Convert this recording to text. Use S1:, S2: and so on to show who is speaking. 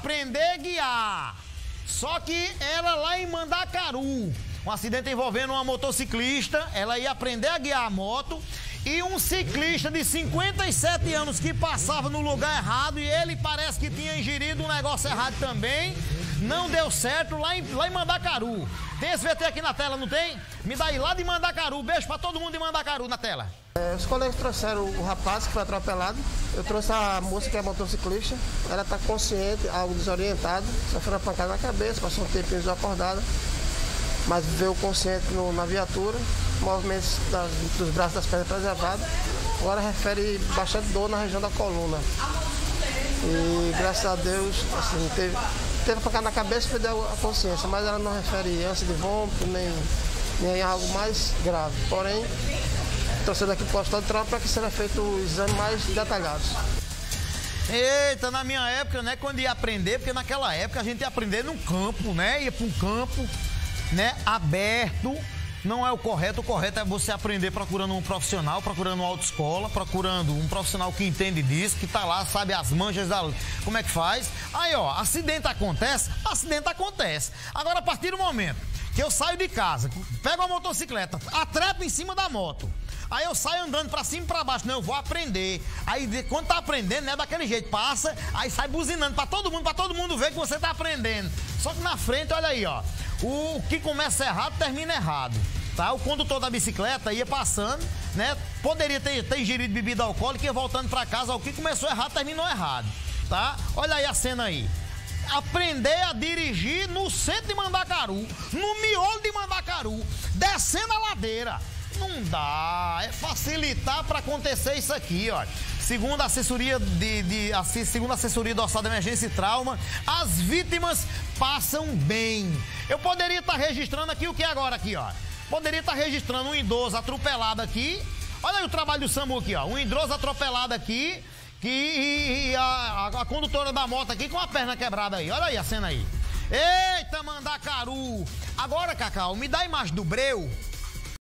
S1: aprender a guiar. Só que era lá em Mandacaru. Um acidente envolvendo uma motociclista. Ela ia aprender a guiar a moto. E um ciclista de 57 anos que passava no lugar errado e ele parece que tinha ingerido um negócio errado também. Não deu certo lá em, lá em Mandacaru. Tem esse VT aqui na tela, não tem? Me dá aí lá de Mandacaru. Beijo pra todo mundo de Mandacaru na tela.
S2: É, os colegas trouxeram o rapaz que foi atropelado. Eu trouxe a moça que é motociclista. Ela está consciente, algo desorientada. Sofreu uma pancada na cabeça, passou um tempinho desacordada. Mas veio consciente no, na viatura. Movimentos das, dos braços das pernas preservados. Agora refere bastante dor na região da coluna. E graças a Deus, assim, teve, teve pancada na cabeça e perdeu a consciência. Mas ela não refere ânsia de vômito, nem, nem algo mais grave. Porém, torcendo aqui para o hospital de tropa para que seja feito o exame mais detalhado.
S1: Eita, na minha época, né, quando ia aprender, porque naquela época a gente ia aprender num campo, né? Ia para um campo, né, aberto. Não é o correto, o correto é você aprender procurando um profissional, procurando uma autoescola, procurando um profissional que entende disso, que tá lá, sabe as manjas da. Como é que faz? Aí, ó, acidente acontece, acidente acontece. Agora, a partir do momento que eu saio de casa, pego a motocicleta, atrepo em cima da moto. Aí eu saio andando pra cima e pra baixo. Não, eu vou aprender. Aí quando tá aprendendo, né, daquele jeito, passa, aí sai buzinando pra todo mundo, pra todo mundo ver que você tá aprendendo. Só que na frente, olha aí, ó. O que começa errado, termina errado. Tá? O condutor da bicicleta ia passando, né? Poderia ter, ter ingerido bebida alcoólica e voltando pra casa. O que começou errado, terminou errado. Tá? Olha aí a cena aí aprender a dirigir no centro de Mandacaru, no miolo de Mandacaru, descendo a ladeira. Não dá, é facilitar para acontecer isso aqui, ó. Segundo a assessoria de, de a, segundo a assessoria do Orçado de Emergência e Trauma, as vítimas passam bem. Eu poderia estar tá registrando aqui o que agora aqui, ó. Poderia estar tá registrando um idoso atropelado aqui. Olha aí o trabalho do SAMU aqui, ó. Um idoso atropelado aqui que, e, e a, a, condutora da moto aqui com a perna quebrada aí. Olha aí a cena aí. Eita, Mandacaru! Agora, Cacau, me dá a imagem do Breu.